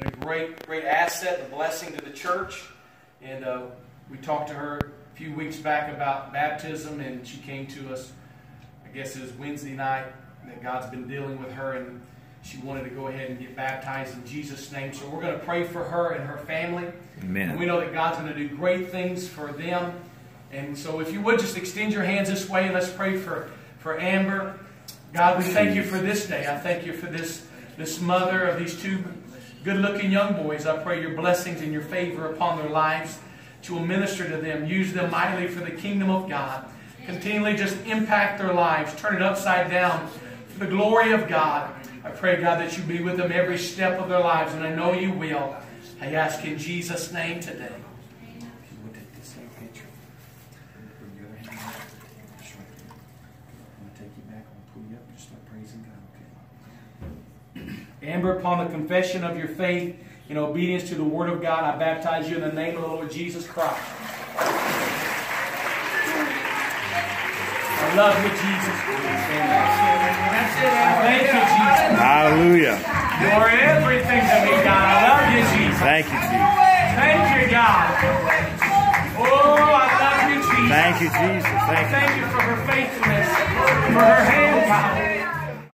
been a great, great asset, a blessing to the church. And uh, we talked to her a few weeks back about baptism, and she came to us, I guess it was Wednesday night, that God's been dealing with her, and she wanted to go ahead and get baptized in Jesus' name. So we're going to pray for her and her family. Amen. And we know that God's going to do great things for them. And so if you would just extend your hands this way and let's pray for, for Amber. God, we thank you for this day. I thank you for this, this mother of these two good looking young boys. I pray your blessings and your favor upon their lives to minister to them. Use them mightily for the kingdom of God. Continually just impact their lives. Turn it upside down for the glory of God. I pray, God, that you be with them every step of their lives, and I know you will. I ask in Jesus' name today. Amber, upon the confession of your faith in obedience to the Word of God, I baptize you in the name of the Lord Jesus Christ. I love you, Jesus. I thank you, Jesus. Hallelujah. You're everything to me, God. I love you, Jesus. Thank you, Jesus. Thank you, God. Oh, I love you, Jesus. Thank you, Jesus. Thank you. thank you for her faithfulness, for her hand power.